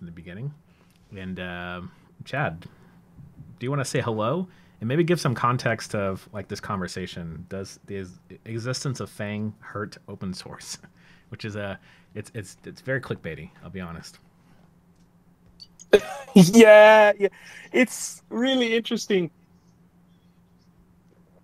in the beginning. And uh, Chad, do you want to say hello and maybe give some context of like this conversation? Does the existence of FAANG hurt open source? Which is a it's it's it's very clickbaity. I'll be honest. yeah, yeah, it's really interesting.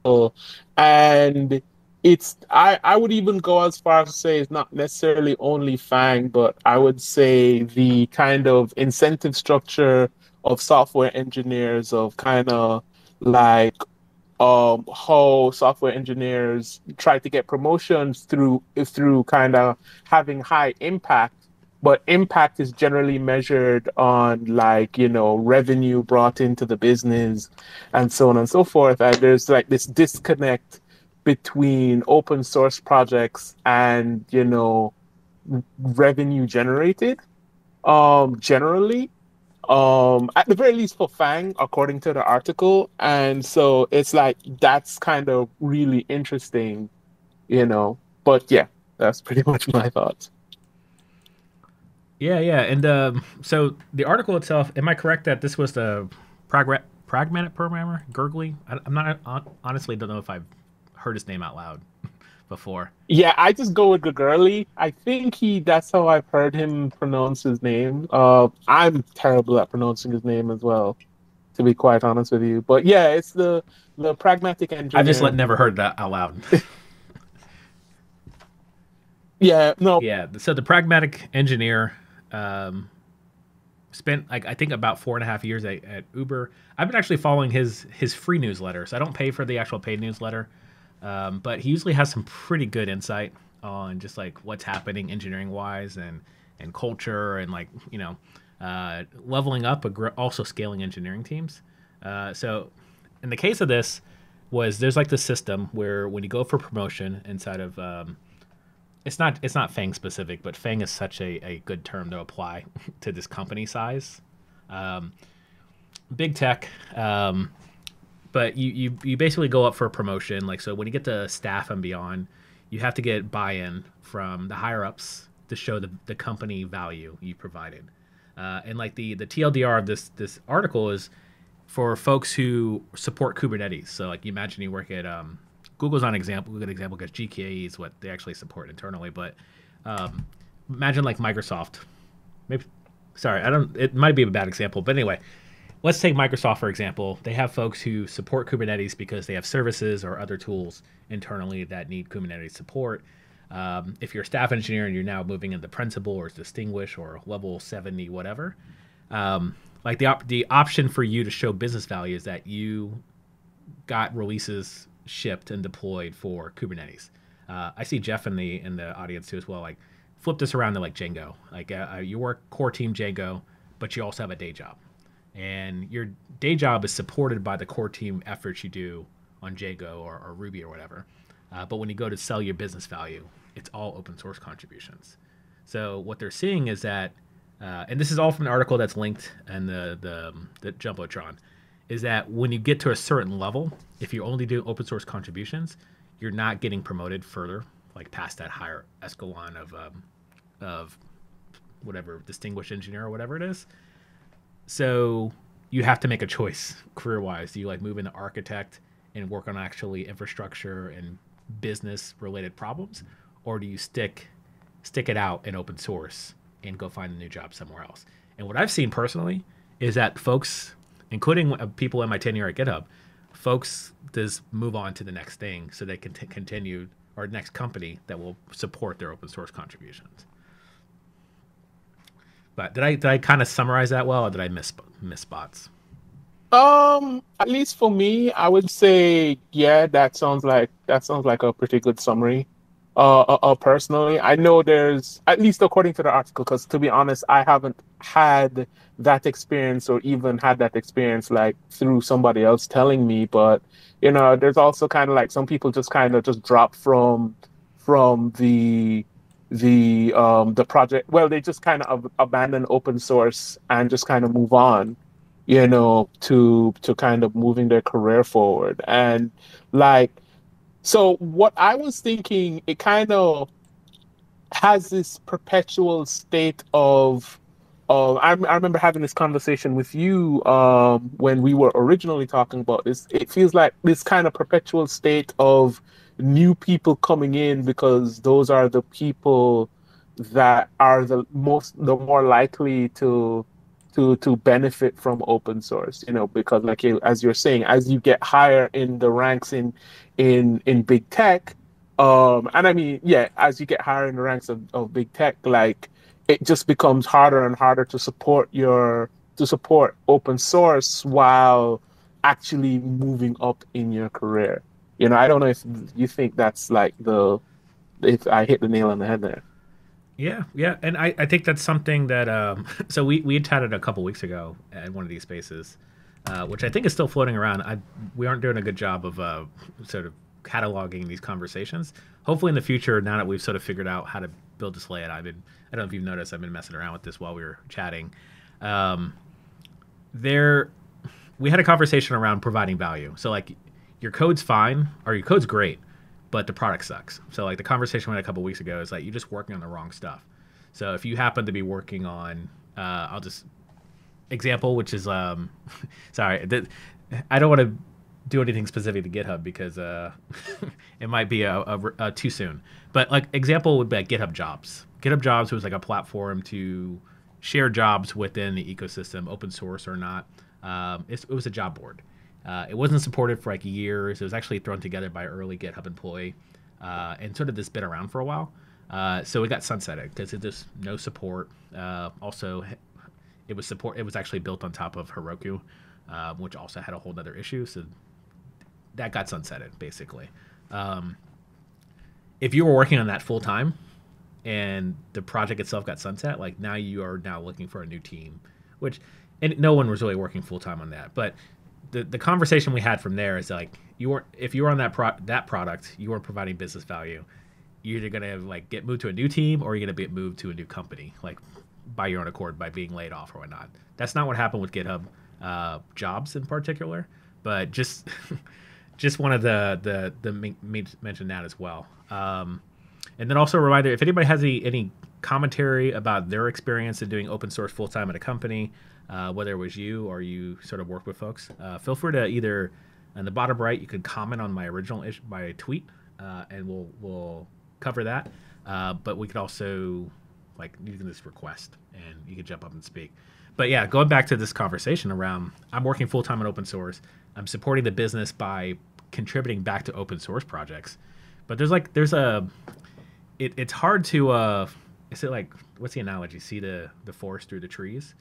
Oh, and it's I, I would even go as far as to say it's not necessarily only FAANG, but I would say the kind of incentive structure of software engineers of kind of like um how software engineers try to get promotions through through kind of having high impact but impact is generally measured on like you know revenue brought into the business and so on and so forth. And there's like this disconnect between open source projects and you know revenue generated um generally um at the very least for FAANG according to the article. And so it's like that's kind of really interesting you know. But yeah that's pretty much my thoughts. Yeah yeah and um so the article itself am i correct that this was the pragmatic programmer gurgly? I, i'm not honestly don't know if i've heard his name out loud before. Yeah, I just go with Gurley. I think he that's how I've heard him pronounce his name. Uh, I'm terrible at pronouncing his name as well, to be quite honest with you. But yeah, it's the the pragmatic engineer. I just let, never heard that out loud. yeah, no. Yeah, so the pragmatic engineer um, spent like I think about four and a half years at, at Uber. I've been actually following his his free newsletter, so I don't pay for the actual paid newsletter. Um, but he usually has some pretty good insight on just like what's happening engineering wise and and culture and like you know uh, leveling up, also scaling engineering teams. Uh, so in the case of this, was there's like the system where when you go for promotion inside of um, it's not it's not FAANG specific, but FAANG is such a, a good term to apply to this company size. Um, big tech. Um, but you, you you basically go up for a promotion. Like so, when you get to staff and beyond, you have to get buy-in from the higher ups to show the, the company value you provided. Uh, and like the the TLDR of this this article is for folks who support Kubernetes. So like you imagine you work at um, Google's on example, good example because GKE is what they actually support internally. But um, imagine like Microsoft. Maybe sorry, I don't. It might be a bad example, but anyway, let's take Microsoft for example. They have folks who support Kubernetes because they have services or other tools internally that need Kubernetes support. Um, if you're a staff engineer and you're now moving into principal or distinguished or level 70, whatever, um, like the op- the option for you to show business value is that you got releases shipped and deployed for Kubernetes. Uh, I see Jeff in the in the audience too as well. Like flip this around to like Django. Like uh, you work core team Django, but you also have a day job and your day job is supported by the core team efforts you do on Django or, or Ruby or whatever. Uh, but when you go to sell your business value, it's all open source contributions. So what they're seeing is that, uh, and this is all from an article that's linked in the the, um, the jumbotron, is that when you get to a certain level, if you're only doing open source contributions, you're not getting promoted further, like past that higher escalon of um, of whatever distinguished engineer or whatever it is. So you have to make a choice career wise. Do you like move into architect and work on actually infrastructure and business related problems, or do you stick stick it out in open source and go find a new job somewhere else? And what I've seen personally is that folks, including uh, people in my tenure at GitHub, folks just move on to the next thing so they can t- continue or next company that will support their open source contributions. But did I did I kind of summarize that well, or did I miss miss spots? Um, at least for me, I would say yeah. That sounds like that sounds like a pretty good summary. Uh, uh, uh personally, I know there's at least according to the article, because to be honest, I haven't had that experience or even had that experience like through somebody else telling me. But you know, there's also kind of like some people just kind of just drop from from the the um, the project. Well, they just kind of abandon open source and just kind of move on, you know, to to kind of moving their career forward. And like, so what I was thinking, it kind of has this perpetual state of uh, I, I remember having this conversation with you um, when we were originally talking about this. It feels like this kind of perpetual state of new people coming in because those are the people that are the most the more likely to to to benefit from open source you know because like as you're saying as you get higher in the ranks in in in big tech um and i mean yeah as you get higher in the ranks of, of big tech like it just becomes harder and harder to support your to support open source while actually moving up in your career you know i don't know if you think that's like the if i hit the nail on the head there yeah, yeah, and I, I think that's something that um, so we we had chatted a couple weeks ago at one of these spaces, uh, which I think is still floating around. I we aren't doing a good job of uh, sort of cataloging these conversations. Hopefully, in the future, now that we've sort of figured out how to build this layout, I've been I don't know if you've noticed I've been messing around with this while we were chatting. Um, there, we had a conversation around providing value. So like, your code's fine or your code's great but the product sucks. So like the conversation we had a couple weeks ago is like you're just working on the wrong stuff. So if you happen to be working on, uh, I'll just example, which is um, sorry, th- I don't want to do anything specific to GitHub because uh, it might be a, a, a, too soon. But like example would be like GitHub Jobs. GitHub Jobs was like a platform to share jobs within the ecosystem, open source or not. Um, it was a job board. Uh, it wasn't supported for like years. It was actually thrown together by early GitHub employee, uh, and sort of this been around for a while. Uh, so it got sunsetted because it just no support. Uh, also, it was support. It was actually built on top of Heroku, uh, which also had a whole other issue. So that got sunsetted basically. Um, if you were working on that full time, and the project itself got sunset, like now you are now looking for a new team, which and no one was really working full time on that, but the, the conversation we had from there is like you were if you were on that pro- that product, you weren't providing business value. You're either gonna like get moved to a new team or you're gonna get moved to a new company, like by your own accord by being laid off or whatnot. That's not what happened with GitHub uh, jobs in particular, but just just wanted the the the me, mention that as well. Um, and then also a reminder if anybody has any any commentary about their experience in doing open source full time at a company, uh, whether it was you or you sort of work with folks. Uh, feel free to either in the bottom right you can comment on my original ish, my tweet, uh, and we'll we'll cover that. Uh, but we could also like you can just request and you can jump up and speak. But yeah, going back to this conversation around, I'm working full time in open source. I'm supporting the business by contributing back to open source projects. But there's like there's a, it, it's hard to uh, is it like what's the analogy? See the the forest through the trees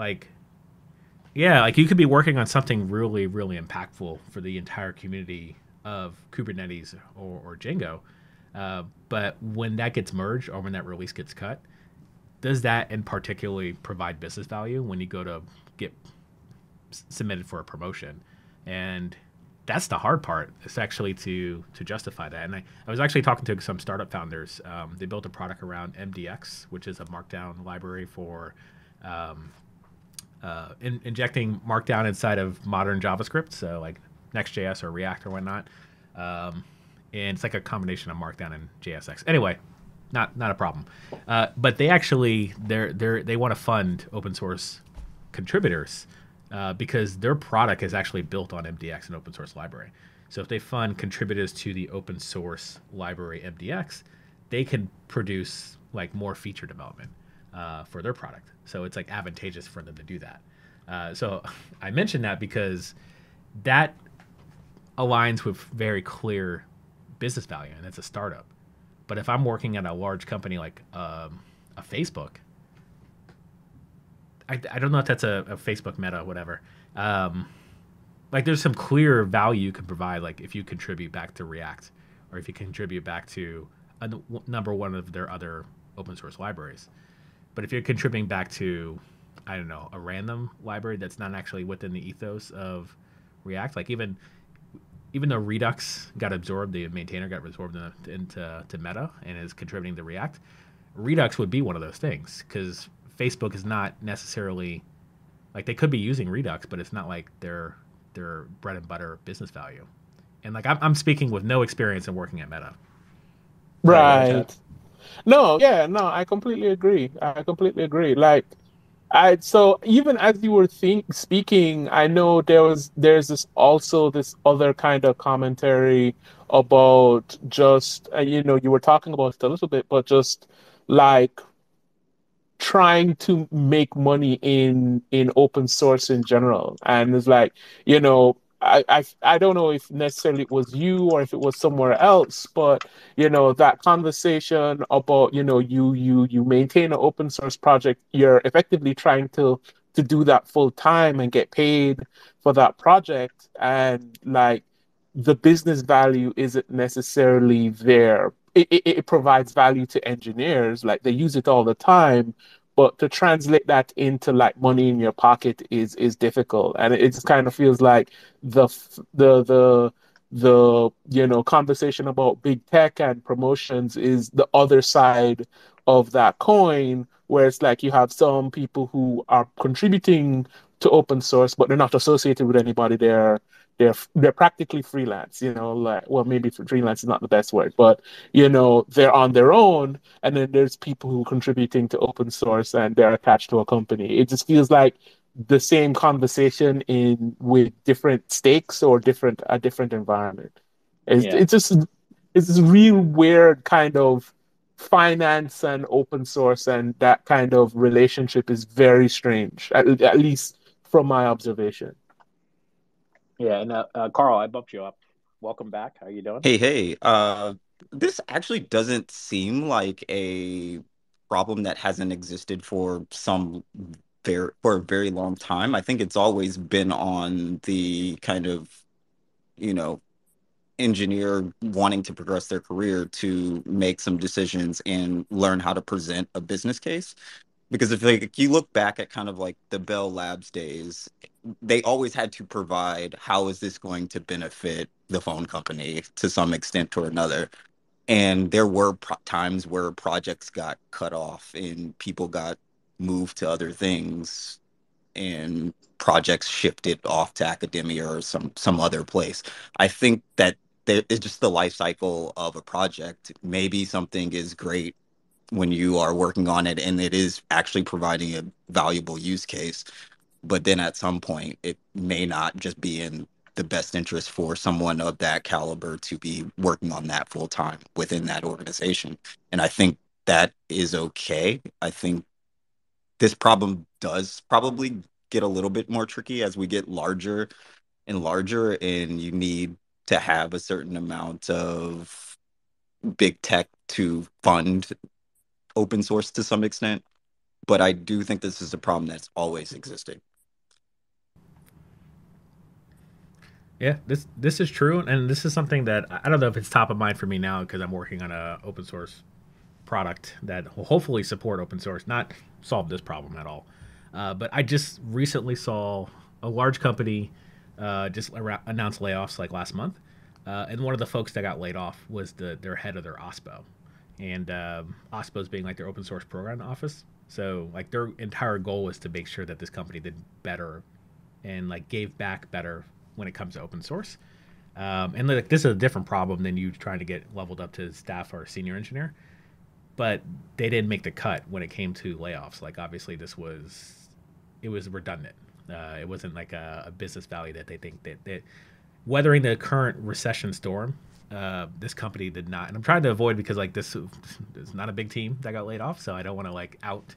like yeah like you could be working on something really really impactful for the entire community of kubernetes or, or django. Uh, but when that gets merged or when that release gets cut does that in particularly provide business value when you go to get submitted for a promotion? And that's the hard part is actually to to justify that. And i, I was actually talking to some startup founders um, they built a product around mdx which is a markdown library for um, uh, in, injecting Markdown inside of modern JavaScript, so like Next.js or React or whatnot. Um, and it's like a combination of Markdown and JSX. Anyway, not not a problem. Uh, but they actually they're they they want to fund open source contributors uh, because their product is actually built on MDX and open source library. So if they fund contributors to the open source library MDX, they can produce like more feature development uh, for their product. So it's like advantageous for them to do that. Uh, so I mentioned that because that aligns with very clear business value, and it's a startup. But if I'm working at a large company like um, a Facebook, I, I, don't know if that's a, a Facebook Meta, whatever. Um, like there's some clear value you can provide, like if you contribute back to React, or if you contribute back to a, number one of their other open source libraries. But if you're contributing back to, I don't know, a random library that's not actually within the ethos of React, like even even though Redux got absorbed, the maintainer got absorbed into, into to Meta and is contributing to React, Redux would be one of those things because Facebook is not necessarily like they could be using Redux, but it's not like their their bread and butter business value. And like I'm, I'm speaking with no experience in working at Meta. Right. No, yeah, no, I completely agree. I completely agree. Like, I so even as you were think speaking, I know there was there's this also this other kind of commentary about just uh, you know you were talking about it a little bit, but just like trying to make money in in open source in general, and it's like you know I, I I don't know if necessarily it was you or if it was somewhere else, but you know that conversation about you know you you you maintain an open source project, you're effectively trying to to do that full time and get paid for that project, and like the business value isn't necessarily there. It, it, it provides value to engineers, like they use it all the time, but to translate that into like money in your pocket is is difficult. And it just kind of feels like the the the the you know conversation about big tech and promotions is the other side of that coin where it's like you have some people who are contributing to open source but they're not associated with anybody they're they're they're practically freelance you know like well maybe freelance is not the best word but you know they're on their own and then there's people who are contributing to open source and they're attached to a company. It just feels like the same conversation in with different stakes or different a different environment. It's, yeah. it's just it's this real weird kind of finance and open source and that kind of relationship is very strange at, at least from my observation yeah, and uh, uh, Carl, I bumped you up. Welcome back. How you doing? Hey, hey. Uh, this actually doesn't seem like a problem that hasn't existed for some very for a very long time. I think it's always been on the kind of, you know, engineer wanting to progress their career to make some decisions and learn how to present a business case because if like you look back at kind of like the Bell Labs days, they always had to provide how is this going to benefit the phone company to some extent or another. And there were pro- times where projects got cut off and people got moved to other things and projects shifted off to academia or some some other place. I think that there is just the life cycle of a project. Maybe something is great when you are working on it and it is actually providing a valuable use case but then at some point it may not just be in the best interest for someone of that caliber to be working on that full time within that organization. And i think that is okay. I think this problem does probably get a little bit more tricky as we get larger and larger and you need to have a certain amount of big tech to fund open source to some extent, but I do think this is a problem that's always existed. Yeah, this this is true, and this is something that I don't know if it's top of mind for me now because I'm working on a open source product that will hopefully support open source, not solve this problem at all. Uh, but I just recently saw a large company uh, just announce layoffs like last month, uh, and one of the folks that got laid off was the their head of their OSPO and um, OSPO's being like their open source program office. So like their entire goal was to make sure that this company did better and like gave back better when it comes to open source. Um, and like this is a different problem than you trying to get leveled up to staff or senior engineer. But they didn't make the cut when it came to layoffs. Like obviously this was it was redundant. Uh, it wasn't like a, a, business value that they think that, that weathering the current recession storm uh, this company did not, and I'm trying to avoid because like this is not a big team that got laid off, so I don't want to like out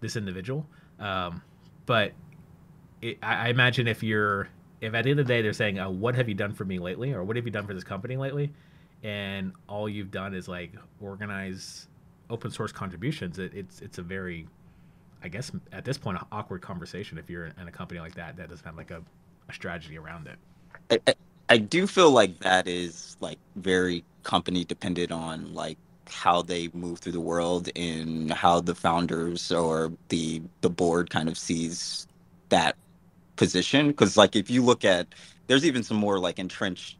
this individual. Um, but it, I, I, imagine if you're, if at the end of the day they're saying, oh, "What have you done for me lately?" or "What have you done for this company lately?" and all you've done is like organize open source contributions, it, it's it's a very, I guess at this point, an awkward conversation if you're in a company like that that doesn't have like a, a strategy around it. I do feel like that is like very company dependent on like how they move through the world and how the founders or the the board kind of sees that position. Because like if you look at there's even some more like entrenched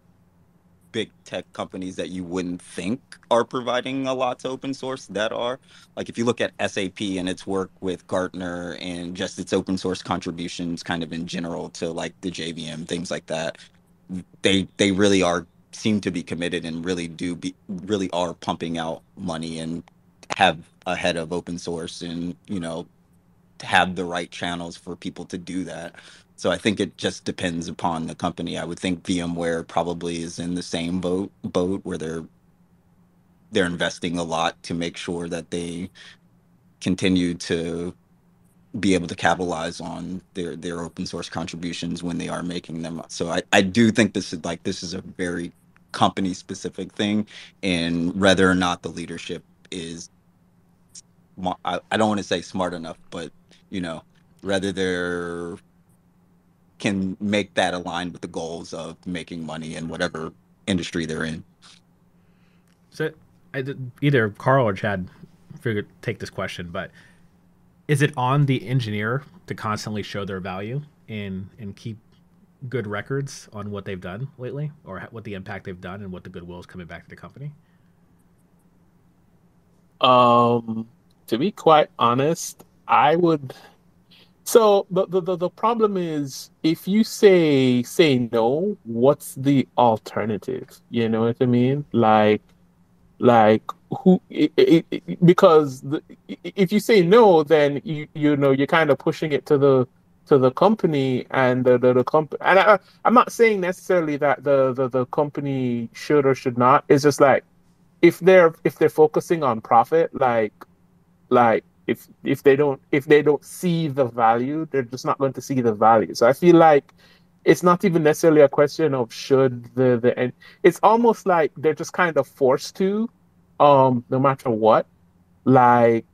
big tech companies that you wouldn't think are providing a lot to open source that are. Like if you look at SAP and its work with Gardener and just its open source contributions kind of in general to like the JVM things like that they they really are seem to be committed and really do be really are pumping out money and have a head of open source and you know have the right channels for people to do that. So I think it just depends upon the company. I would think VMware probably is in the same boat boat where they're they're investing a lot to make sure that they continue to be able to capitalize on their their open source contributions when they are making them. So I, I do think this is like this is a very company specific thing and whether or not the leadership is I, I don't want to say smart enough, but you know, whether they're can make that align with the goals of making money in whatever industry they're in. So either Carl or Chad figured take this question, but is it on the engineer to constantly show their value and and keep good records on what they've done lately or what the impact they've done and what the goodwill is coming back to the company? Um, to be quite honest, I would. So the, the the problem is if you say say no, what's the alternative? You know what I mean? Like like who it, it, it, because the, if you say no then you you know you're kind of pushing it to the to the company and the the, the company and I, i'm not saying necessarily that the, the the company should or should not. It's just like if they're if they're focusing on profit like like if if they don't if they don't see the value they're just not going to see the value. So i feel like it's not even necessarily a question of should the the end. It's almost like they're just kind of forced to, um, no matter what. Like,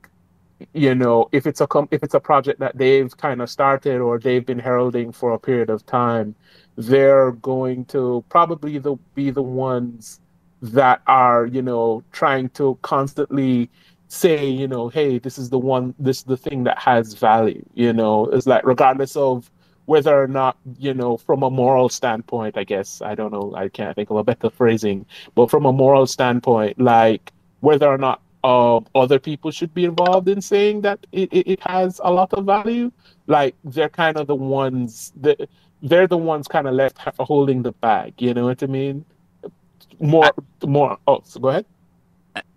you know, if it's a com- if it's a project that they've kind of started or they've been heralding for a period of time, they're going to probably the, be the ones that are you know trying to constantly say you know hey this is the one this is the thing that has value you know it's like regardless of whether or not you know from a moral standpoint i guess i don't know i can't think of a better phrasing but from a moral standpoint like whether or not uh, other people should be involved in saying that it, it, it has a lot of value. Like they're kind of the ones that they're the ones kind of left holding the bag you know what i mean? More more oh so go ahead.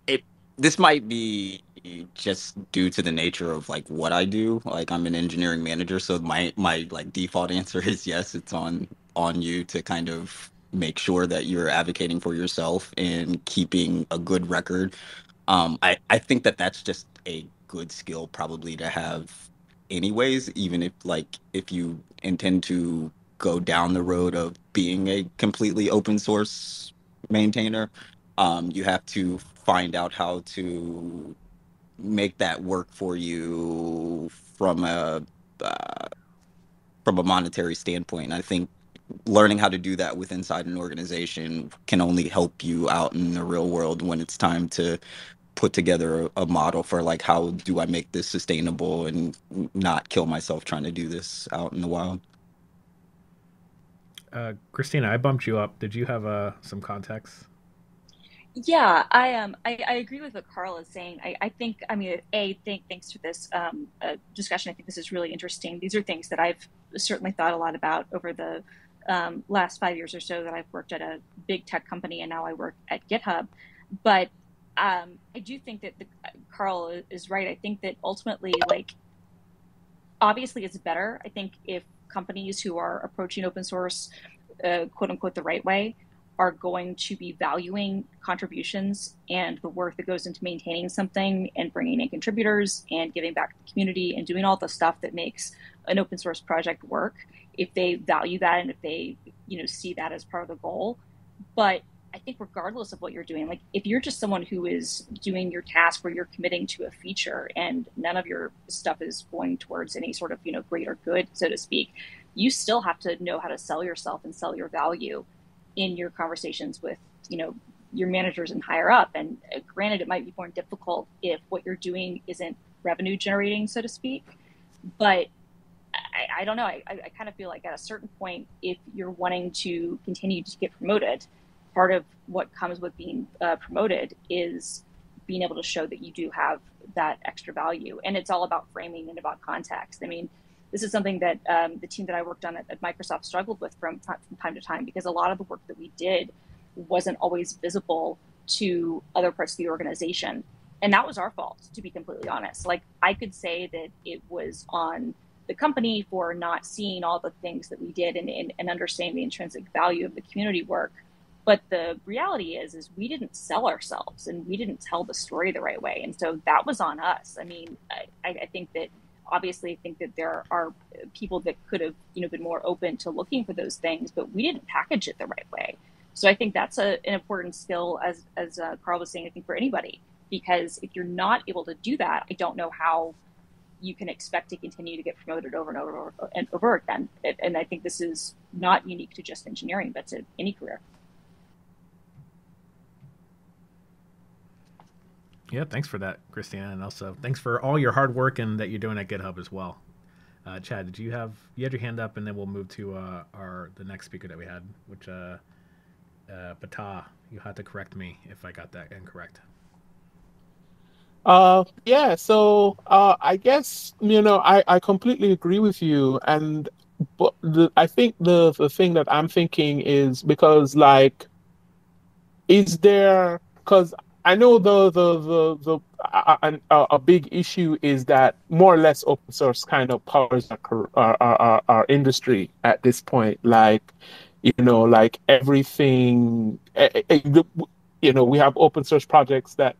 It this might be just due to the nature of like what I do. Like I'm an engineering manager, so my my like default answer is yes. It's on on you to kind of make sure that you're advocating for yourself and keeping a good record. Um, I I think that that's just a good skill probably to have anyways even if like if you intend to go down the road of being a completely open source maintainer um, you have to find out how to make that work for you from a uh, from a monetary standpoint. And I think learning how to do that with inside an organization can only help you out in the real world when it's time to put together a, model for like how do I make this sustainable and not kill myself trying to do this out in the wild. Uh, Christina, I bumped you up. Did you have uh, some context? Yeah, I um I, I agree with what Carl is saying. I, I think I mean a think thanks for this um uh, discussion. I think this is really interesting. These are things that I've certainly thought a lot about over the um, last five years or so that I've worked at a big tech company and now I work at GitHub. But um, I do think that the, Carl is right. I think that ultimately, like, obviously, it's better. I think if companies who are approaching open source, uh, quote unquote, the right way, are going to be valuing contributions and the work that goes into maintaining something and bringing in contributors and giving back to the community and doing all the stuff that makes an open source project work if they value that and if they you know see that as part of the goal. But i think regardless of what you're doing like if you're just someone who is doing your task where you're committing to a feature and none of your stuff is going towards any sort of you know greater good so to speak you still have to know how to sell yourself and sell your value in your conversations with you know your managers and higher up. And uh, granted it might be more difficult if what you're doing isn't revenue generating so to speak. But I, I don't know. I, I kind of feel like at a certain point if you're wanting to continue to get promoted part of what comes with being uh, promoted is being able to show that you do have that extra value. And it's all about framing and about context. I mean this is something that um, the team that I worked on at, at, Microsoft struggled with from, from time to time because a lot of the work that we did wasn't always visible to other parts of the organization. and that was our fault, to be completely honest. Like I could say that it was on the company for not seeing all the things that we did and, and, and understanding the intrinsic value of the community work. But the reality is, is we didn't sell ourselves and we didn't tell the story the right way. And so that was on us. I mean, I, I think that obviously I think that there are people that could have, you know, been more open to looking for those things, but we didn't package it the right way. So I think that's a, an important skill, as as uh, Carl was saying. I think for anybody, because if you're not able to do that, I don't know how you can expect to continue to get promoted over and over and over again. And I think this is not unique to just engineering, but to any career. Yeah, thanks for that, Christina, and also thanks for all your hard work and that you're doing at GitHub as well. Uh, Chad, did you have you had your hand up, and then we'll move to uh, our the next speaker that we had, which uh, uh, Bata. You had to correct me if I got that incorrect. Uh, yeah. So, uh, I guess you know, I I completely agree with you, and but the I think the the thing that I'm thinking is because like, is there because I know the the the the a, a, a, big issue is that more or less open source kind of powers our, our, our, our industry at this point. Like, you know, like everything, eh, eh, eh, you know, we have open source projects that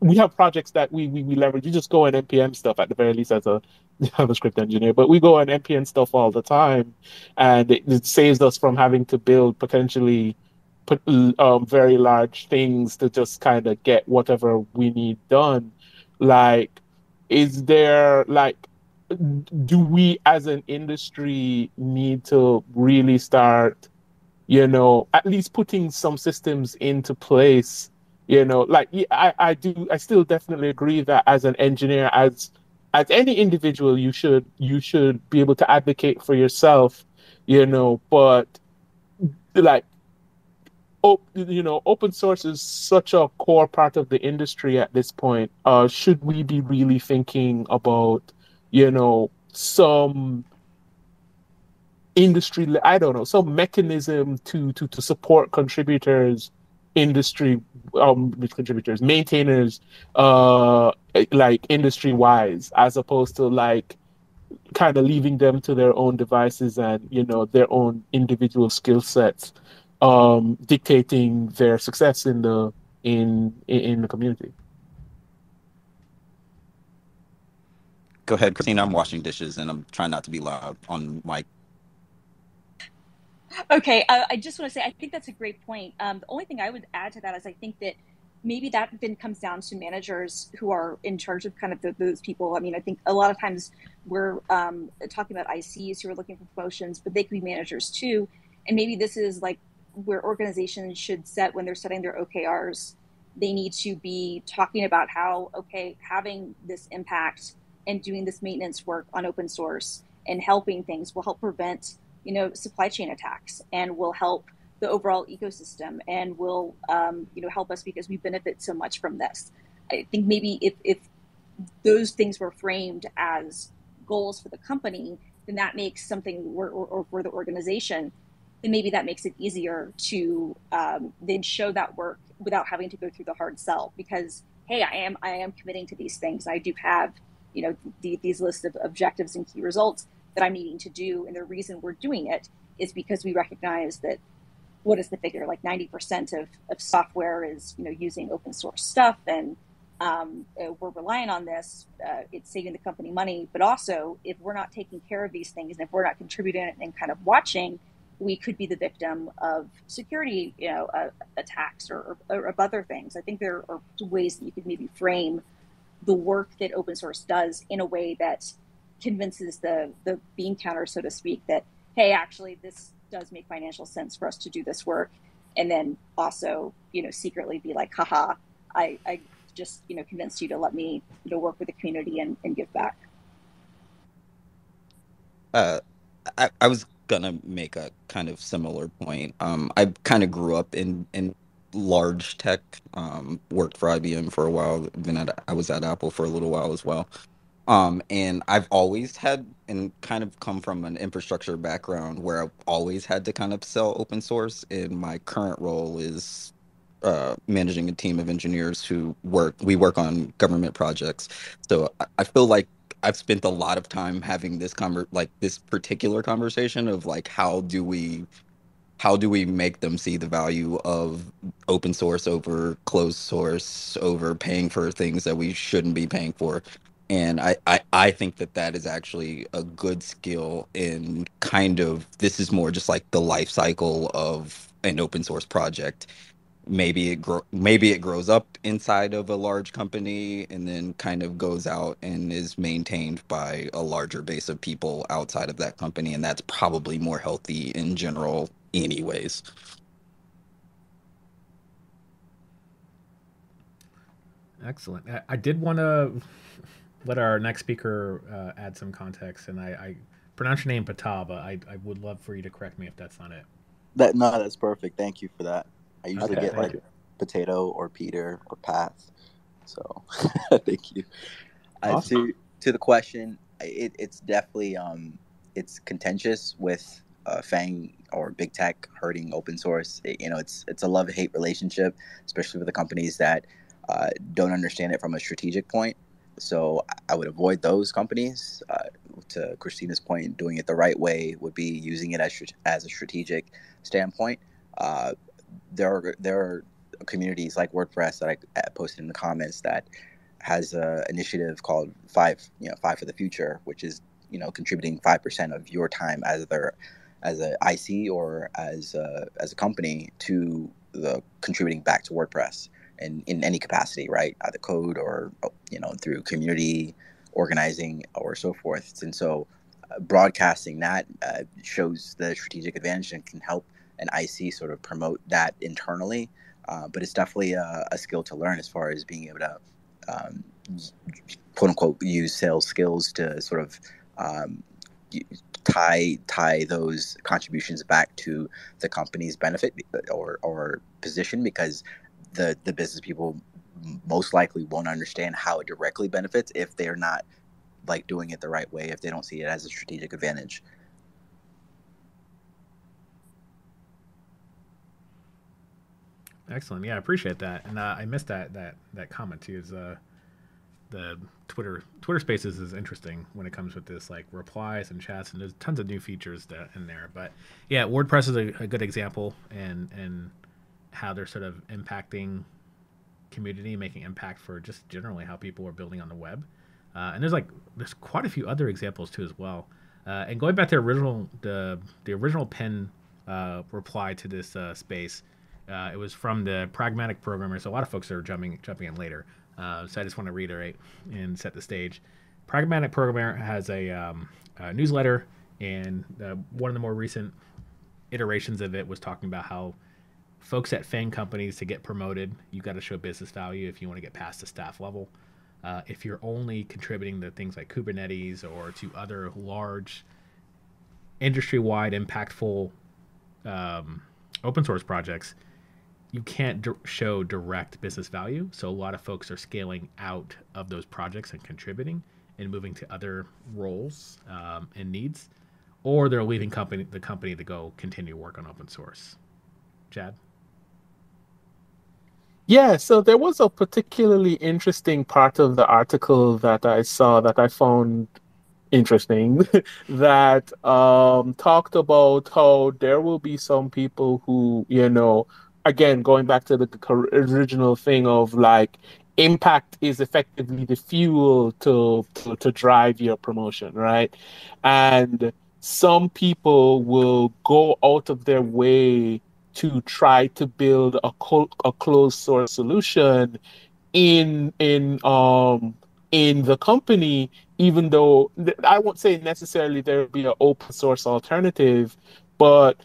we have projects that we, we, we leverage. You just go on npm stuff at the very least as a JavaScript engineer, but we go on npm stuff all the time, and it, it saves us from having to build potentially um, very large things to just kind of get whatever we need done. Like, is there like do we as an industry need to really start you know, at least putting some systems into place. You know, like I, I do, I still definitely agree that as an engineer, as as any individual, you should you should be able to advocate for yourself. You know, but like op, you know, open source is such a core part of the industry at this point. Uh, should we be really thinking about, you know, some industry i don't know some mechanism to to to support contributors industry um contributors maintainers uh like industry wise as opposed to like kind of leaving them to their own devices and you know their own individual skill sets um dictating their success in the in in the community go ahead christina i'm washing dishes and i'm trying not to be loud on mic Okay, uh, I just want to say I think that's a great point. Um, the only thing I would add to that is I think that maybe that then comes down to managers who are in charge of kind of the, those people. I mean, I think a lot of times we're um, talking about ICs who are looking for promotions, but they could be managers too. And maybe this is like where organizations should set when they're setting their OKRs. They need to be talking about how okay, having this impact and doing this maintenance work on open source and helping things will help prevent you know, supply chain attacks and will help the overall ecosystem and will, um, you know, help us because we benefit so much from this. I think maybe if, if those things were framed as goals for the company, then that makes something, or, or, or for the organization, then maybe that makes it easier to um, then show that work without having to go through the hard sell because hey i am i am committing to these things i do have you know the, these lists of objectives and key results that I'm needing to do. And the reason we're doing it is because we recognize that what is the figure? Like 90% of, of software is, you know, using open source stuff and um, uh, we're relying on this. Uh, it's saving the company money, but also if we're not taking care of these things and if we're not contributing and kind of watching, we could be the victim of security, you know, uh, attacks or, or, or, other things. I think there are ways that you could maybe frame the work that open source does in a way that convinces the the bean counter, so to speak, that hey, actually, this does make financial sense for us to do this work, and then also, you know, secretly be like, haha, I, I just you know convinced you to let me you know work with the community and, and give back. Uh, I, I was gonna make a kind of similar point. Um, I kind of grew up in in large tech. Um, worked for IBM for a while. Been at I was at Apple for a little while as well. Um, and I've always had and kind of come from an infrastructure background where I've always had to kind of sell open source. And my current role is uh, managing a team of engineers who work. We work on government projects, so I, I feel like I've spent a lot of time having this conver- like this particular conversation of like how do we how do we make them see the value of open source over closed source over paying for things that we shouldn't be paying for. And I, I i think that that is actually a good skill in kind of this is more just like the life cycle of an open source project maybe it grow maybe it grows up inside of a large company and then kind of goes out and is maintained by a larger base of people outside of that company and that's probably more healthy in general anyways Excellent. I, I did want to let our next speaker uh, add some context, and I, I pronounce your name Pata, but I, I would love for you to correct me if that's not it. That no, that's perfect. Thank you for that. I usually Okay, get like you. potato or Peter or Pat. So thank you. Uh, to to the question, it, it's definitely um it's contentious with uh, FAANG or big tech hurting open source. It- you know, it's it's a love hate relationship, especially with the companies that uh, don't understand it from a strategic point. So I- I would avoid those companies. Uh, to Christina's point, doing it the right way would be using it as as a strategic standpoint. There are there are communities like WordPress that I posted in the comments that has an initiative called Five, you know, Five for the Future, which is you know contributing five percent of your time as their as a IC or as a, as a company to the contributing back to WordPress in in any capacity, right? Either code or you know through community organizing or so forth. And so uh, broadcasting that uh, shows the strategic advantage and can help an IC sort of promote that internally. Uh, but it's definitely a, a skill to learn as far as being able to um, quote unquote use sales skills to sort of um, tie tie those contributions back to the company's benefit or or position because the the business people most likely won't understand how it directly benefits if they're not like doing it the right way if they don't see it as a strategic advantage Excellent. Yeah, I appreciate that. And uh, I missed that that that comment too. Is uh, the Twitter Twitter Spaces is interesting when it comes with this like replies and chats, and there's tons of new features that in there. But yeah, WordPress is a, a good example, and and how they're sort of impacting community, making impact for just generally how people are building on the web. Uh, and there's like there's quite a few other examples too as well. Uh, and going back to the original the the original pen uh, reply to this uh, space, uh, it was from the pragmatic programmer. So a lot of folks are jumping jumping in later. Uh, so I just want to reiterate and set the stage. Pragmatic programmer has a, um, a newsletter, and uh, one of the more recent iterations of it was talking about how folks at FAANG companies to get promoted, you got to show business value if you want to get past the staff level. Uh, if you're only contributing to things like Kubernetes or to other large, industry-wide, impactful um, open source projects, you can't show direct business value. So a lot of folks are scaling out of those projects and contributing and moving to other roles um, and needs, or they're leaving company the company to go continue work on open source. Chad. Yeah, so there was a particularly interesting part of the article that I saw that I found interesting that um, talked about how there will be some people who, you know, again, going back to the original thing of like impact is effectively the fuel to, to, to drive your promotion, right? And some people will go out of their way to try to build a, co- a closed source solution in in um in the company even though i won't say necessarily there will be an open source alternative but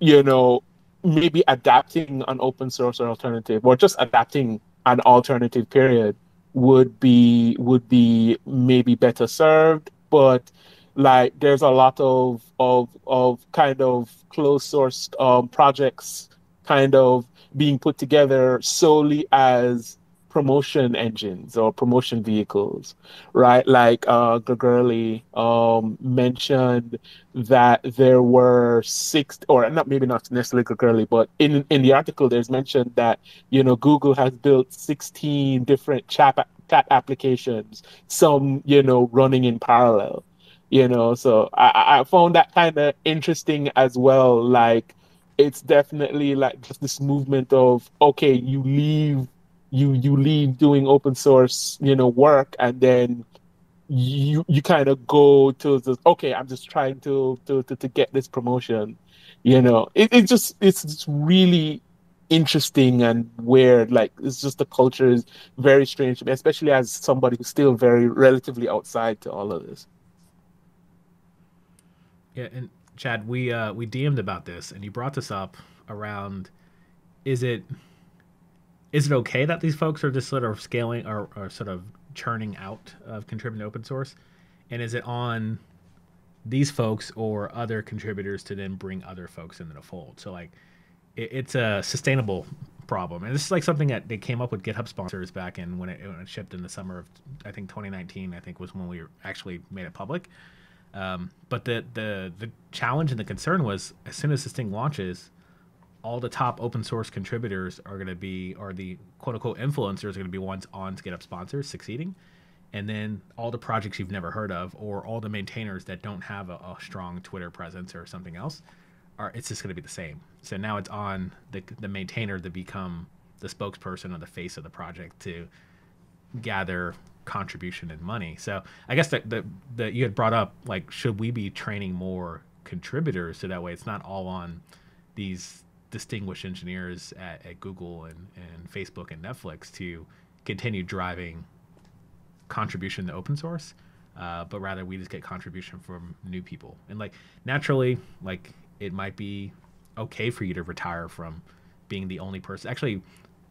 you know maybe adapting an open source or alternative or just adapting an alternative period would be would be maybe better served. But like there's a lot of of of kind of closed source um, projects kind of being put together solely as promotion engines or promotion vehicles, right? Like uh, Gurgurly um, mentioned that there were six, or not maybe not necessarily Gurgurly, but in in the article there's mentioned that you know Google has built 16 different chat chat applications, some you know running in parallel, you know. So I, I found that kind of interesting as well, like it's definitely like just this movement of okay you leave you you leave doing open source you know work and then you you kind of go to the okay i'm just trying to to to, to get this promotion you know. It, it just it's just really interesting and weird like it's just the culture is very strange to me especially as somebody who's still very relatively outside to all of this. Yeah and chad we uh we dm'd about this and you brought this up around is it is it okay that these folks are just sort of scaling or, or sort of churning out of contributing open source? And is it on these folks or other contributors to then bring other folks into the fold? So like it, it's a sustainable problem. And this is like something that they came up with GitHub sponsors back in when it, when it shipped in the summer of I think 2019. I think was when we actually made it public. Um, but the the the challenge and the concern was as soon as this thing launches, all the top open source contributors are going to be, or the quote unquote influencers are going to be ones on GitHub sponsors succeeding. And then all the projects you've never heard of, or all the maintainers that don't have a, a strong Twitter presence or something else, are it's just going to be the same. So now it's on the, the maintainer to become the spokesperson or the face of the project to gather contribution and money. So I guess that the, the you had brought up like should we be training more contributors so that way it's not all on these distinguished engineers at, at Google and, and Facebook and Netflix to continue driving contribution to open source, uh, but rather we just get contribution from new people. And like naturally, like it might be okay for you to retire from being the only person. Actually,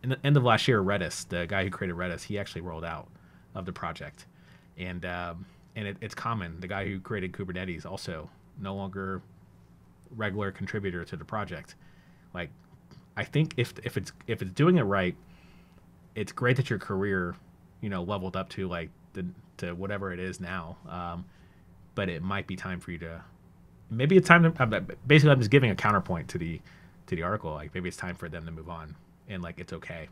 in the end of last year, Redis, the guy who created Redis, he actually rolled out of the project, and um, and it, it's common. The guy who created Kubernetes also no longer regular contributor to the project. Like, I think if if it's if it's doing it right, it's great that your career, you know, leveled up to like the to whatever it is now. Um, but it might be time for you to maybe it's time to basically I'm just giving a counterpoint to the to the article. Like maybe it's time for them to move on and like it's okay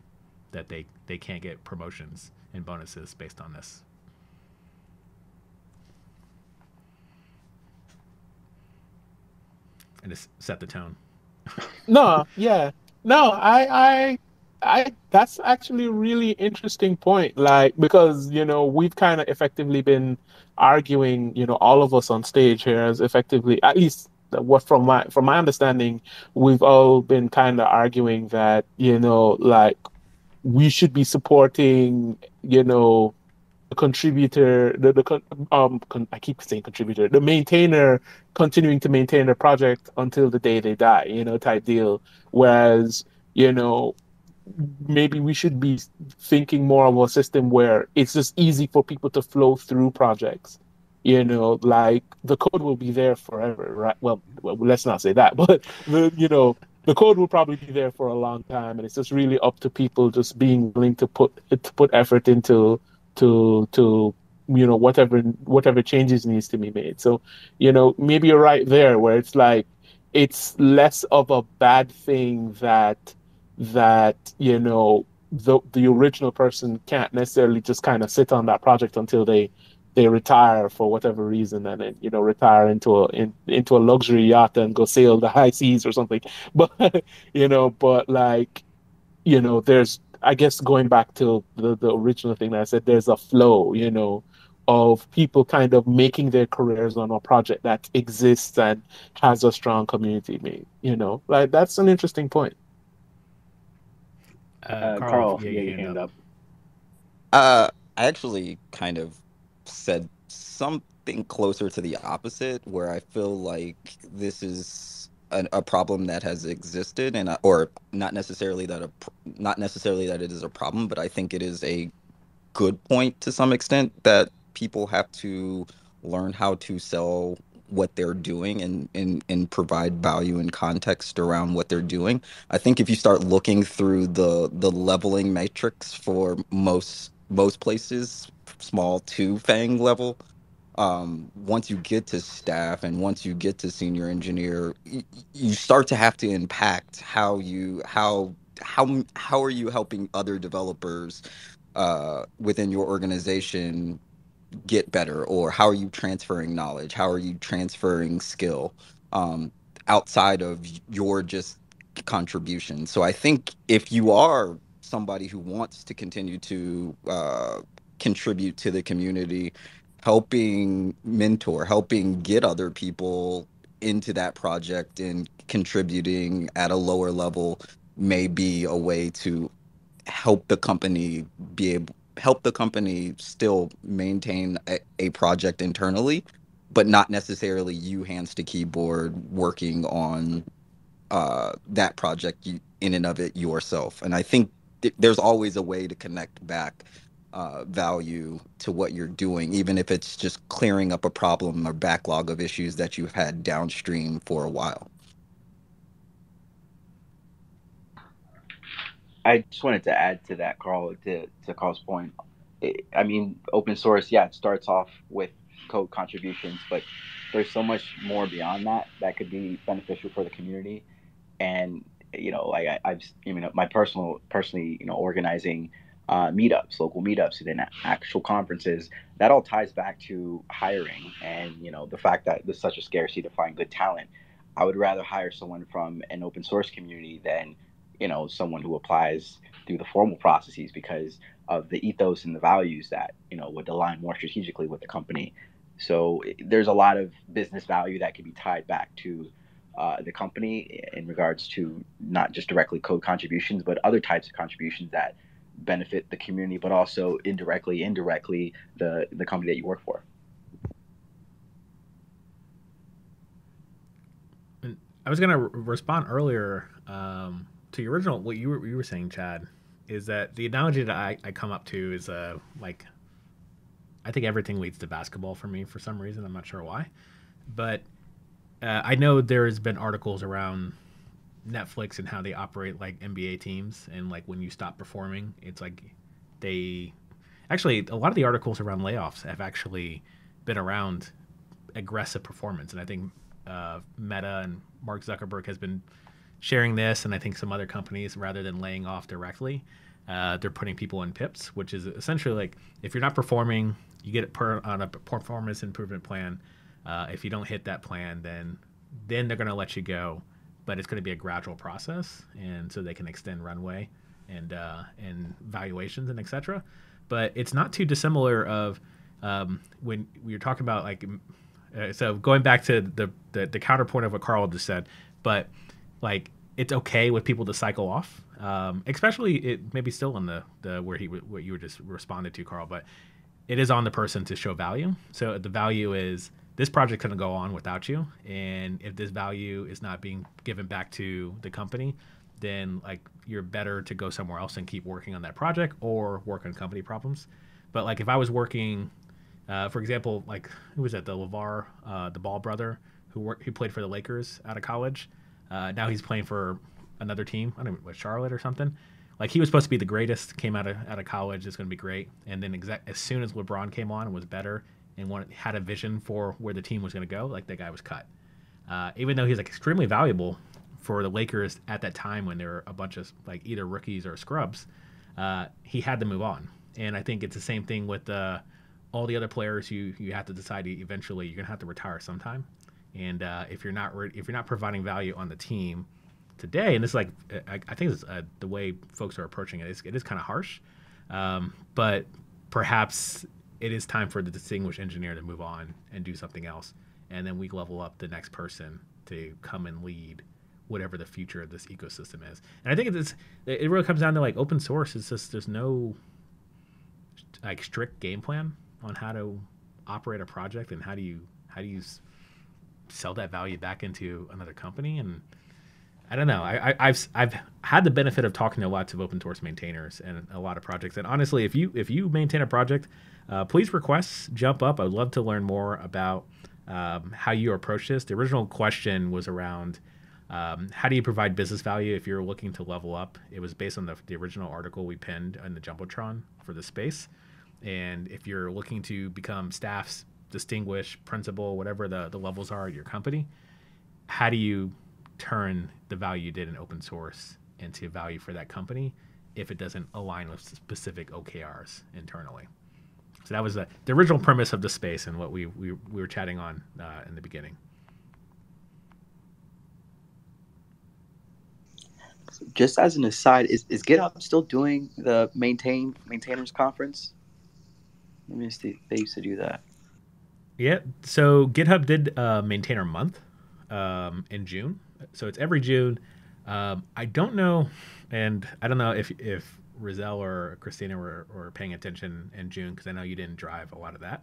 that they they can't get promotions and bonuses based on this. And just set the tone no, yeah, no, I, I, I. That's actually a really interesting point. Like because you know we've kind of effectively been arguing. You know, all of us on stage here has effectively, at least what from my from my understanding, we've all been kind of arguing that you know like we should be supporting you know contributor, the, the um, con, I keep saying contributor, the maintainer continuing to maintain the project until the day they die, you know, type deal. Whereas, you know, maybe we should be thinking more of a system where it's just easy for people to flow through projects. You know, like the code will be there forever, right? Well, well let's not say that, but the, you know, the code will probably be there for a long time, and it's just really up to people just being willing to put to put effort into to to you know whatever whatever changes needs to be made. So you know maybe you're right there where it's like it's less of a bad thing that that you know the the original person can't necessarily just kind of sit on that project until they they retire for whatever reason and then you know retire into a in, into a luxury yacht and go sail the high seas or something. But you know but like you know there's I guess going back to the, the original thing that I said, there's a flow, you know, of people kind of making their careers on a project that exists and has a strong community made, you know, like that's an interesting point. Uh, uh, Carl, Carl yeah, your hand up. up. Uh, I actually kind of said something closer to the opposite, where I feel like this is a, a problem that has existed, and uh, or not necessarily that a not necessarily that it is a problem, but I think it is a good point to some extent that people have to learn how to sell what they're doing and, and and provide value and context around what they're doing. I think if you start looking through the the leveling matrix for most most places, small to FAANG level, um, once you get to staff and once you get to senior engineer, you, you start to have to impact how you how how how are you helping other developers uh, within your organization get better? Or how are you transferring knowledge? How are you transferring skill um, outside of your just contribution? So i think if you are somebody who wants to continue to uh, contribute to the community helping mentor helping get other people into that project and contributing at a lower level may be a way to help the company be able help the company still maintain a, a project internally but not necessarily you hands to keyboard working on uh, that project you, in and of it yourself. And i think th- there's always a way to connect back uh, value to what you're doing even if it's just clearing up a problem or backlog of issues that you've had downstream for a while I just wanted to add to that, Carl, to, to Carl's point. I mean, open source, yeah, it starts off with code contributions, but there's so much more beyond that that could be beneficial for the community. And, you know, like I, have you know, my personal, personally, you know, organizing uh, meetups, local meetups, and then actual conferences, that all ties back to hiring and, you know, the fact that there's such a scarcity to find good talent. I would rather hire someone from an open source community than you know someone who applies through the formal processes because of the ethos and the values that you know would align more strategically with the company. So there's a lot of business value that can be tied back to uh, the company in regards to not just directly code contributions, but other types of contributions that benefit the community, but also indirectly, indirectly the the company that you work for. And I was gonna respond earlier um, to your original what you were you were saying, Chad, is that the analogy that I, I come up to is uh like I think everything leads to basketball for me for some reason. I'm not sure why, but uh, I know there's been articles around Netflix and how they operate like NBA teams, and like when you stop performing, it's like they actually a lot of the articles around layoffs have actually been around aggressive performance, and I think uh, Meta and Mark Zuckerberg has been sharing this, and I think some other companies, rather than laying off directly, uh, they're putting people in PIPs, which is essentially like if you're not performing, you get it per, on a performance improvement plan. Uh, if you don't hit that plan, then then they're going to let you go, but it's going to be a gradual process, and so they can extend runway and uh, and valuations and etc. But it's not too dissimilar of um, when you're talking about like uh, so going back to the, the the counterpoint of what Carl just said, but like it's okay with people to cycle off, um, especially it maybe still in the the where he what you were just responded to, Carl. But it is on the person to show value. So the value is this project couldn't go on without you, and if this value is not being given back to the company, then like you're better to go somewhere else and keep working on that project or work on company problems. But like if I was working, uh, for example, like who was that? The LaVar, uh, the Ball brother, who worked, who played for the Lakers out of college. Uh, now he's playing for another team. I don't know, what, Charlotte or something. Like he was supposed to be the greatest. Came out of out of college. It's going to be great. And then exact as soon as LeBron came on and was better and wanted, had a vision for where the team was going to go, like that guy was cut. Uh, even though he's like extremely valuable for the Lakers at that time when there were a bunch of like either rookies or scrubs, uh, he had to move on. And I think it's the same thing with uh, all the other players. You you have to decide eventually you're gonna have to retire sometime. And uh, if you're not re- if you're not providing value on the team today, and this is like I, I think it's uh, the way folks are approaching it is it is kind of harsh, um, but perhaps it is time for the distinguished engineer to move on and do something else, and then we level up the next person to come and lead whatever the future of this ecosystem is. And I think it's it really comes down to like open source. It's just there's no like strict game plan on how to operate a project and how do you how do you sell that value back into another company and I don't know. I, I, have I've had the benefit of talking to lots of open source maintainers and a lot of projects. And honestly, if you if you maintain a project, uh, please request jump up. I'd love to learn more about um, how you approach this. The original question was around um, how do you provide business value if you're looking to level up. It was based on the, the original article we pinned in the jumbotron for the space, and if you're looking to become staff's distinguished principal, whatever the, the levels are at your company, how do you turn the value you did in open source into value for that company if it doesn't align with specific OKRs internally? So that was the, the original premise of the space and what we, we, we were chatting on uh, in the beginning. Just as an aside, is, is GitHub still doing the maintain maintainers conference? Let me see. They used to do that. Yeah. So GitHub did uh, maintainer month um, in June. So it's every June. Um, I don't know, and I don't know if if Rizal or Christina were, were paying attention in June because I know you didn't drive a lot of that.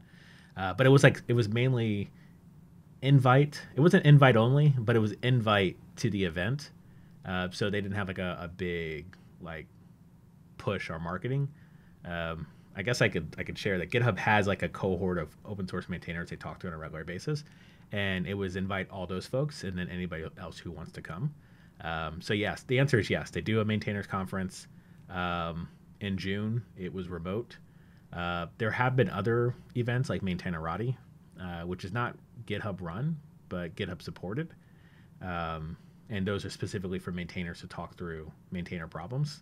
Uh, but it was like it was mainly invite. It wasn't invite only, but it was invite to the event. Uh, so they didn't have like a, a big like push or marketing. Um, I guess I could I could share that GitHub has like a cohort of open source maintainers they talk to on a regular basis, and it was invite all those folks and then anybody else who wants to come. Um, so yes, the answer is yes. They do a maintainers conference um, in June. It was remote. Uh, there have been other events like Maintainerati, uh, which is not GitHub run but GitHub supported, um, and those are specifically for maintainers to talk through maintainer problems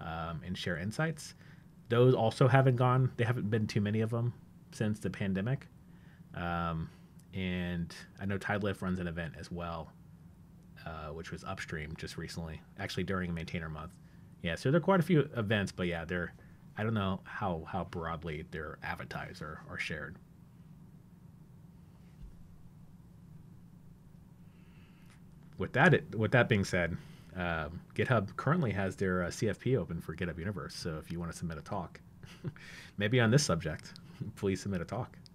um, and share insights. Those also haven't gone. they haven't been too many of them since the pandemic. Um, and I know Tidelift runs an event as well, uh, which was upstream just recently, actually during Maintainer Month. Yeah, so there are quite a few events, but yeah, they're I don't know how how broadly they're advertised or, shared. With that, it, with that being said, um, GitHub currently has their uh, CFP open for GitHub Universe. So if you want to submit a talk, maybe on this subject, please submit a talk.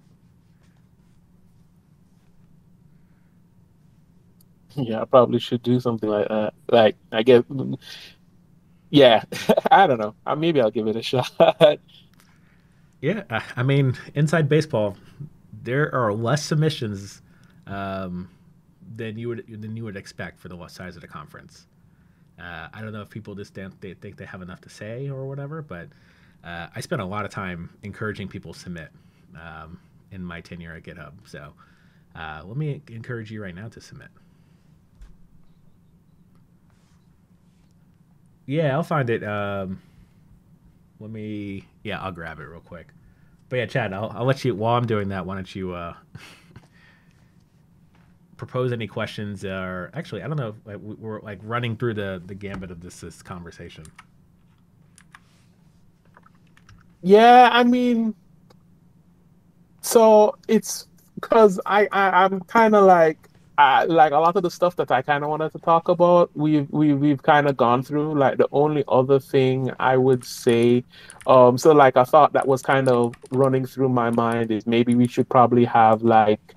Yeah, I probably should do something like that. Like, I guess, yeah, I don't know. Uh, maybe I'll give it a shot. yeah, I mean, inside baseball, there are less submissions um, than you would than you would expect for the size of the conference. Uh, I don't know if people just they think they have enough to say or whatever, but uh, I spent a lot of time encouraging people to submit um, in my tenure at GitHub. So uh, let me encourage you right now to submit. Yeah, I'll find it. Um, let me. Yeah, I'll grab it real quick. But yeah, Chad, I'll, I'll let you. While I'm doing that, why don't you uh, propose any questions? Or actually, I don't know. Like, we're like running through the the gambit of this this conversation. Yeah, I mean, so it's because I, I I'm kind of like I, like a lot of the stuff that I kind of wanted to talk about, we've we, we've kind of gone through. Like the only other thing I would say, um, so like I thought that was kind of running through my mind is maybe we should probably have like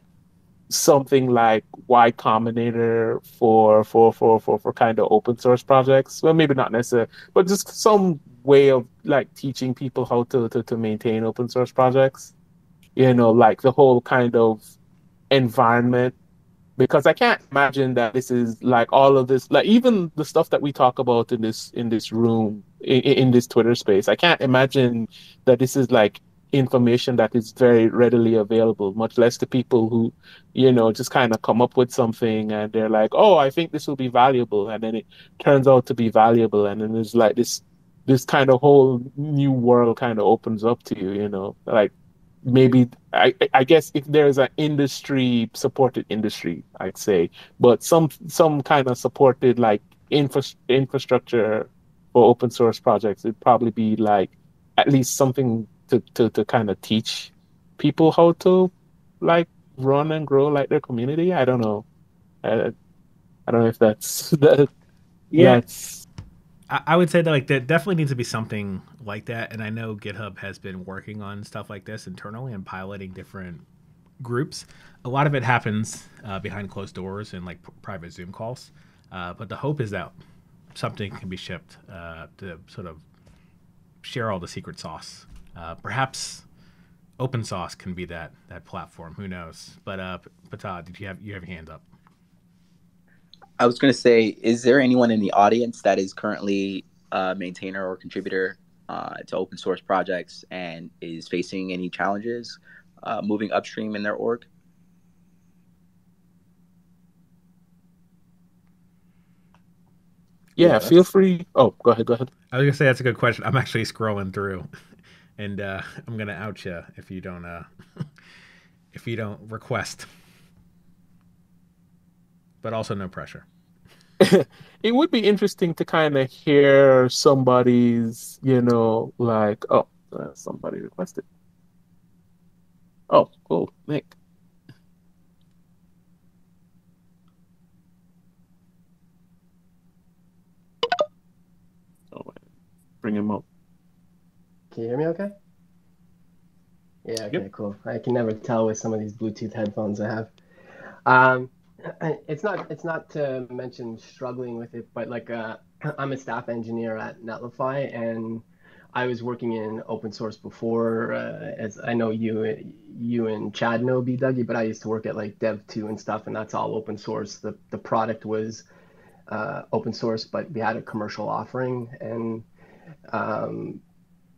something like Y Combinator for for for for for kind of open source projects. Well, maybe not necessarily, but just some way of like teaching people how to to, to maintain open source projects. You know, like the whole kind of environment because I can't imagine that this is like all of this, like even the stuff that we talk about in this in this room in, in this Twitter space. I can't imagine that this is like information that is very readily available, much less to people who, you know, just kind of come up with something and they're like, "Oh, I think this will be valuable," and then it turns out to be valuable, and then there's like this this kind of whole new world kind of opens up to you, you know, like maybe I, I guess if there's an industry supported industry i'd say but some some kind of supported like infra, infrastructure for open source projects it'd probably be like at least something to, to, to kind of teach people how to like run and grow like their community. I don't know. I, I don't know if that's that yeah. that's I would say that like there definitely needs to be something like that, and I know GitHub has been working on stuff like this internally and piloting different groups. A lot of it happens uh, behind closed doors and like p- private Zoom calls, uh, but the hope is that something can be shipped uh, to sort of share all the secret sauce. Uh, perhaps open source can be that that platform. Who knows? But uh, Patah, did you have you have your hand up? I was going to say, is there anyone in the audience that is currently a maintainer or contributor uh, to open source projects and is facing any challenges uh, moving upstream in their org? Yeah, yeah feel free. Oh, go ahead. Go ahead. I was gonna say that's a good question. I'm actually scrolling through, and uh, I'm gonna out you if you don't uh, if you don't request. But also no pressure. it would be interesting to kind of hear somebody's, you know, like, oh, uh, somebody requested. Oh, cool, Nick. Oh, bring him up. Can you hear me okay? Yeah, okay, yep. cool. I can never tell with some of these Bluetooth headphones I have. Um, it's not it's not to mention struggling with it, but like uh, I'm a staff engineer at Netlify, and I was working in open source before. Uh, as I know you you and Chad know B Dougie, but I used to work at like dev.to and stuff, and that's all open source. The the product was uh, open source, but we had a commercial offering, and um,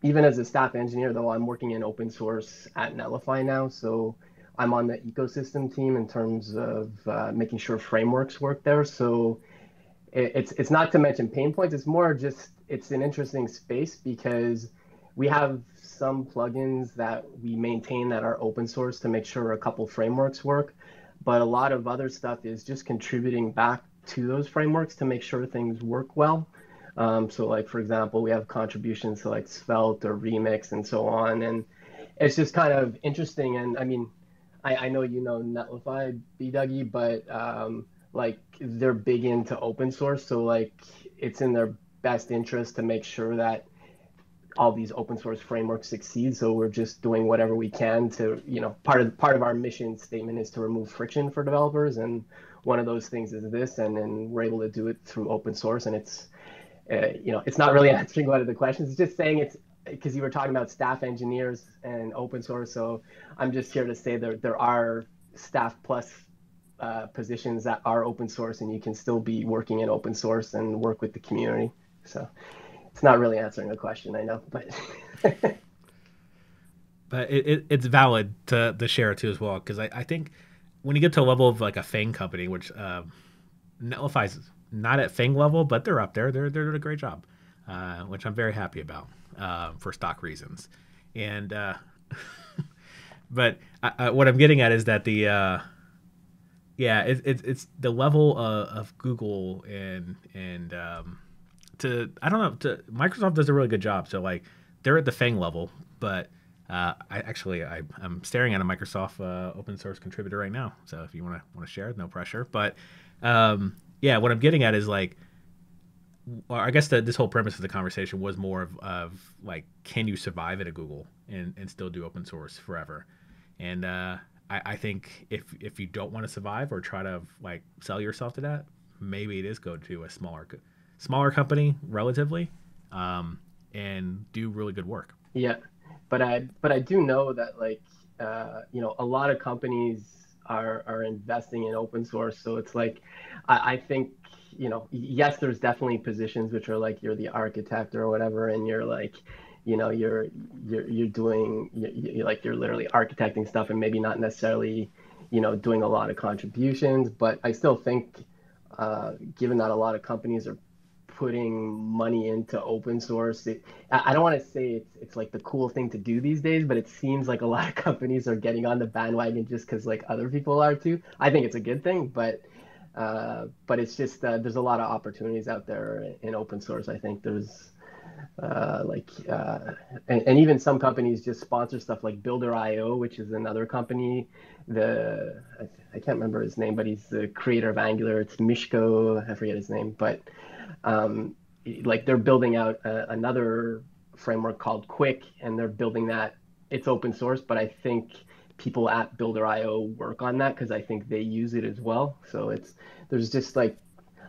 even as a staff engineer, though, I'm working in open source at Netlify now, so I'm on the ecosystem team in terms of uh, making sure frameworks work there. So it, it's it's not to mention pain points. It's more just it's an interesting space because we have some plugins that we maintain that are open source to make sure a couple frameworks work, but a lot of other stuff is just contributing back to those frameworks to make sure things work well. Um, so like for example, we have contributions to like Svelte or Remix and so on, and it's just kind of interesting. And I mean, I, I know you know Netlify, B Dougie, but um, like they're big into open source, so like it's in their best interest to make sure that all these open source frameworks succeed. So we're just doing whatever we can to, you know, part of part of our mission statement is to remove friction for developers, and one of those things is this, and then we're able to do it through open source, and it's, uh, you know, it's not really answering one of the questions. It's just saying it's because you were talking about staff engineers and open source. So I'm just here to say that there are staff plus uh, positions that are open source, and you can still be working in open source and work with the community. So it's not really answering the question, I know, but. but it, it, it's valid to, to share it too as well because I, I think when you get to a level of like a FAANG company, which uh, Netlify's not at FAANG level, but they're up there. They're they're doing a great job, uh, which I'm very happy about uh, for stock reasons. And uh, but I, what I'm getting at is that the uh, yeah, it, it, it's the level of, of Google and and um, to I don't know to Microsoft does a really good job. So like they're at the FAANG level, but uh, I actually I, am staring at a Microsoft uh, open source contributor right now. So if you want to want to share, no pressure. But um, yeah, what I'm getting at is like well, I guess that this whole premise of the conversation was more of, of like, can you survive at a Google and, and still do open source forever? And uh, I, I think if if you don't want to survive or try to like sell yourself to that, maybe it is go to a smaller smaller company relatively, um, and do really good work. Yeah, but I but I do know that like uh, you know a lot of companies are are investing in open source, so it's like I, I think you know, yes, there's definitely positions which are like you're the architect or whatever, and you're like, you know, you're you're you're doing you're, like you're literally architecting stuff, and maybe not necessarily, you know, doing a lot of contributions. But I still think, uh, given that a lot of companies are putting money into open source. It, I don't want to say it's it's like the cool thing to do these days, but it seems like a lot of companies are getting on the bandwagon just because like other people are too. I think it's a good thing, but uh, but it's just uh, there's a lot of opportunities out there in open source. I think there's uh, like uh, and, and, even some companies just sponsor stuff like Builder.io, which is another company. The I, I, can't remember his name, but he's the creator of Angular. It's Mishko, I forget his name, but um, like they're building out a, another framework called Qwik, and they're building that. It's open source, but I think people at Builder.io work on that because I think they use it as well. So it's there's just like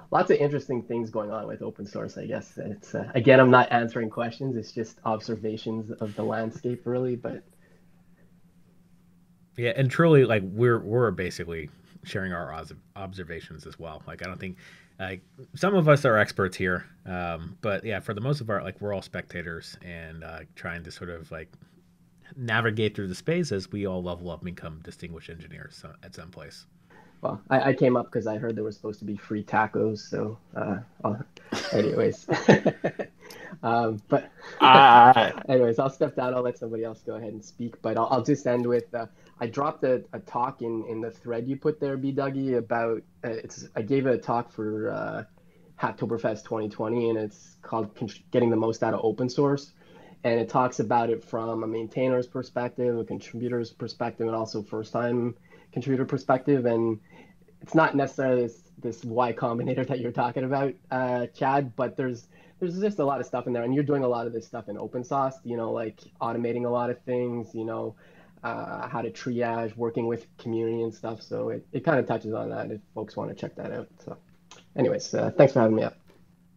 lots of interesting things going on with open source. I guess it's uh, again I'm not answering questions. It's just observations of the landscape really, but. Yeah, and truly, like we're we're basically sharing our observations as well. Like I don't think like some of us are experts here, um, but yeah, for the most of our like we're all spectators and uh, trying to sort of like navigate through the space as we all level up and become distinguished engineers at some place. Well, I, I came up because I heard there was supposed to be free tacos. So, uh, anyways, um, but uh, anyways, I'll step down. I'll let somebody else go ahead and speak. But I'll, I'll just end with uh, I dropped a, a talk in, in the thread you put there, B Dougie, about uh, it's. I gave a talk for uh, Hacktoberfest 2020, and it's called "Getting the Most Out of Open Source." And it talks about it from a maintainer's perspective, a contributor's perspective, and also first-time contributor perspective. And it's not necessarily this, this Y Combinator that you're talking about, uh, Chad, but there's there's just a lot of stuff in there, and you're doing a lot of this stuff in open source. You know, like automating a lot of things. You know, uh, how to triage, working with community and stuff. So it, it kind of touches on that if folks want to check that out. So, anyways, uh, thanks for having me up.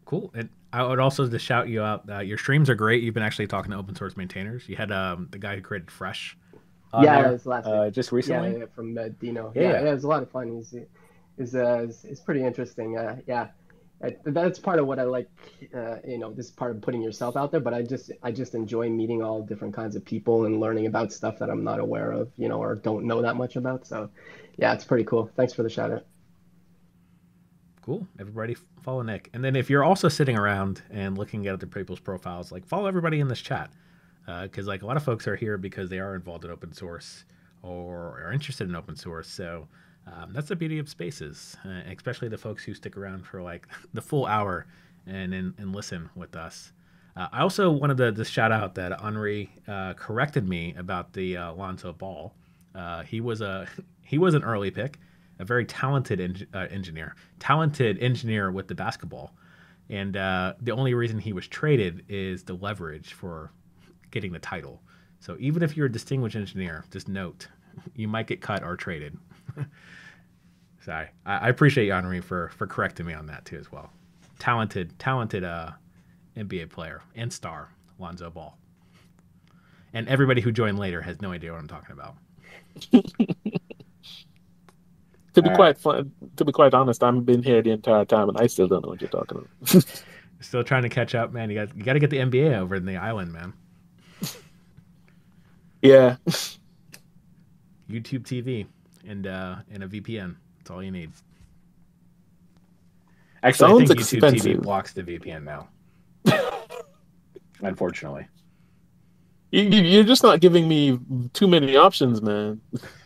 Cool. And I would also just shout you out. Uh, your streams are great. You've been actually talking to open source maintainers. You had um, the guy who created Fresh yeah, there, it was last uh, just recently. Yeah, yeah from uh, Deno. Yeah. yeah. it was a lot of fun. He's is uh, it's pretty interesting. Uh, yeah, that's part of what I like. Uh, you know, this part of putting yourself out there. But I just I just enjoy meeting all different kinds of people and learning about stuff that I'm not aware of, you know, or don't know that much about. So, yeah, it's pretty cool. Thanks for the shout out. Cool. Everybody follow Nick. And then if you're also sitting around and looking at other people's profiles, like follow everybody in this chat because uh, like a lot of folks are here because they are involved in open source or are interested in open source. So um, that's the beauty of spaces, uh, especially the folks who stick around for like the full hour and and, and listen with us. Uh, I also wanted to, to, shout out that Henri uh, corrected me about the uh, Lonzo Ball. Uh, he was a he was an early pick, a very talented en- engineer, talented engineer with the basketball. And the only reason he was traded is the leverage for getting the title. So even if you're a distinguished engineer, just note you might get cut or traded. Sorry, I, I, appreciate you, Henri, for for correcting me on that too as well. Talented, talented uh, NBA player and star, Lonzo Ball. And everybody who joined later has no idea what I'm talking about. to be quite fun, to be quite honest, I've been here the entire time and I still don't know what you're talking about. still trying to catch up, man. You got you got to get the NBA over in the island, man. Yeah. YouTube TV and uh, and a VPN. That's all you need. Actually, Sounds I think YouTube expensive. TV blocks the VPN now. Unfortunately. You, are just not giving me too many options, man.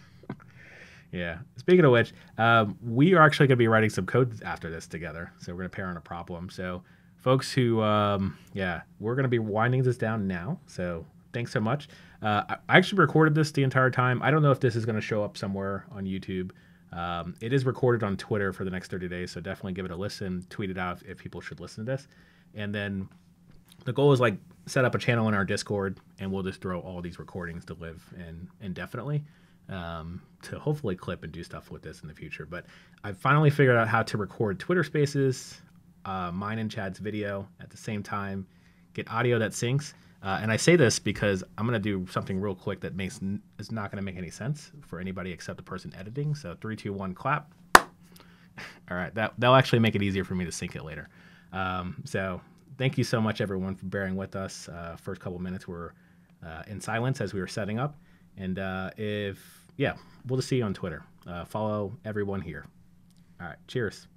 yeah. Speaking of which, um, we are actually going to be writing some code after this together. So we're going to pair on a problem. So, folks who, um, yeah, we're going to be winding this down now. So, thanks so much. Uh, I actually recorded this the entire time. I don't know if this is going to show up somewhere on YouTube. Um, it is recorded on Twitter for the next 30 days, so definitely give it a listen. Tweet it out if, people should listen to this. And then the goal is like set up a channel in our Discord, and we'll just throw all these recordings to live in indefinitely um, to hopefully clip and do stuff with this in the future. But I finally figured out how to record Twitter Spaces, uh, mine and Chad's video at the same time, get audio that syncs uh, and I say this because I'm going to do something real quick that makes n- is not going to make any sense for anybody except the person editing. So three, two, one, clap. All right, that that'll actually make it easier for me to sync it later. Um, so thank you so much, everyone, for bearing with us. Uh, first couple minutes were uh, in silence as we were setting up, and uh, if yeah, we'll just see you on Twitter. Uh, follow everyone here. All right, cheers.